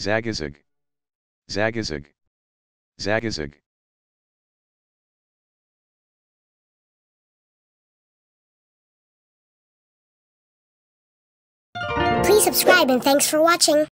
Zagazig, Zagazig, Zagazig. Please subscribe and thanks for watching.